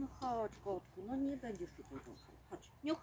Ну, хавочка, ну не дадишь эту душу. Хочешь, нюх.